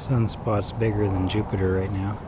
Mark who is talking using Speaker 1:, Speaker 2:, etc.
Speaker 1: Sunspot's bigger than Jupiter right now.